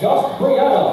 Just Brianna.